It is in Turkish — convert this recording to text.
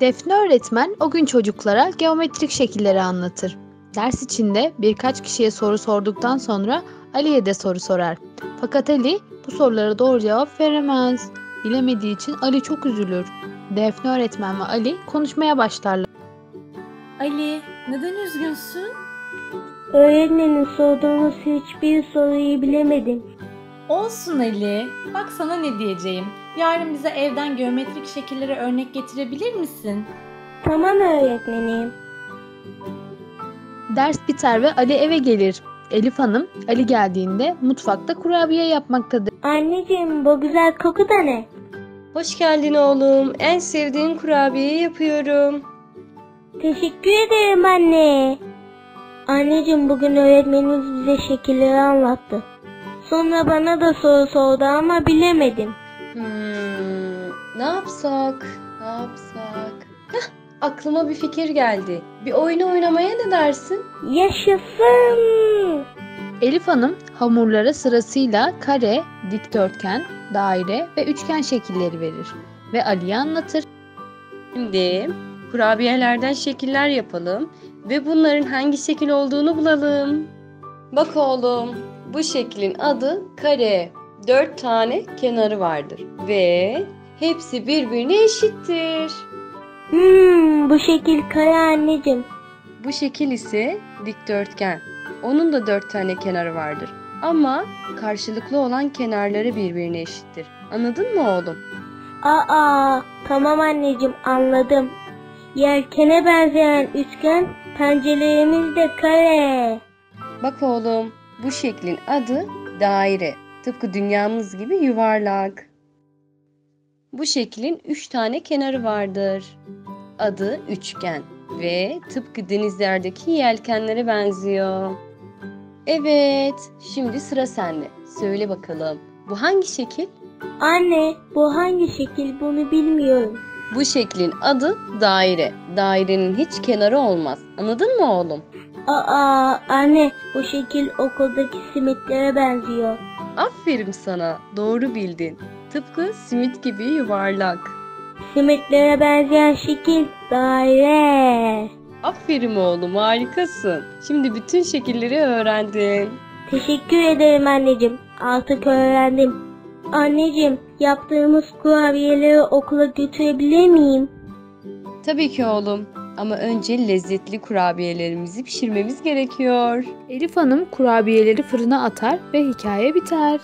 Defne öğretmen o gün çocuklara geometrik şekilleri anlatır. Ders içinde birkaç kişiye soru sorduktan sonra Ali'ye de soru sorar. Fakat Ali bu sorulara doğru cevap veremez. Bilemediği için Ali çok üzülür. Defne öğretmen ve Ali konuşmaya başlarlar. Ali, neden üzgünsün? Öğretmenin sorduğunuz hiçbir soruyu bilemedim. Olsun Ali. Bak sana ne diyeceğim. Yarın bize evden geometrik şekillere örnek getirebilir misin? Tamam öğretmenim. Ders biter ve Ali eve gelir. Elif Hanım Ali geldiğinde mutfakta kurabiye yapmaktadır. Anneciğim bu güzel koku da ne? Hoş geldin oğlum. En sevdiğin kurabiyeyi yapıyorum. Teşekkür ederim anne. Anneciğim bugün öğretmenimiz bize şekilleri anlattı. Sonra bana da soru sordu ama bilemedim. Hmm, ne yapsak? Ne yapsak? Heh, aklıma bir fikir geldi. Bir oyunu oynamaya ne dersin? Yaşasın. Elif Hanım hamurlara sırasıyla kare, dikdörtgen, daire ve üçgen şekilleri verir ve Ali'ye anlatır. Şimdi kurabiyelerden şekiller yapalım ve bunların hangi şekil olduğunu bulalım. Bak oğlum, bu şeklin adı kare. Dört tane kenarı vardır ve hepsi birbirine eşittir. Hmm, bu şekil kare anneciğim. Bu şekil ise dikdörtgen. Onun da dört tane kenarı vardır. Ama karşılıklı olan kenarları birbirine eşittir. Anladın mı oğlum? Aa, tamam anneciğim anladım. Yelkene benzeyen üçgen, pencerelerimiz de kare. Bak oğlum, bu şeklin adı daire. Tıpkı dünyamız gibi yuvarlak. Bu şeklin üç tane kenarı vardır. Adı üçgen ve tıpkı denizlerdeki yelkenlere benziyor. Evet, şimdi sıra sende. Söyle bakalım, bu hangi şekil? Anne, bu hangi şekil bunu bilmiyorum. Bu şeklin adı daire. Dairenin hiç kenarı olmaz. Anladın mı oğlum? Aa, anne, bu şekil okuldaki simitlere benziyor. Aferin sana. Doğru bildin. Tıpkı simit gibi yuvarlak. Simitlere benzeyen şekil daire. Aferin oğlum harikasın. Şimdi bütün şekilleri öğrendin. Teşekkür ederim anneciğim. Artık öğrendim. Anneciğim, yaptığımız kurabiyeleri okula götürebilir miyim? Tabii ki oğlum. Ama önce lezzetli kurabiyelerimizi pişirmemiz gerekiyor. Elif Hanım kurabiyeleri fırına atar ve hikaye biter.